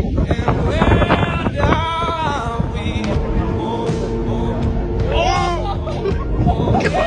Where are we? Oh! oh, oh.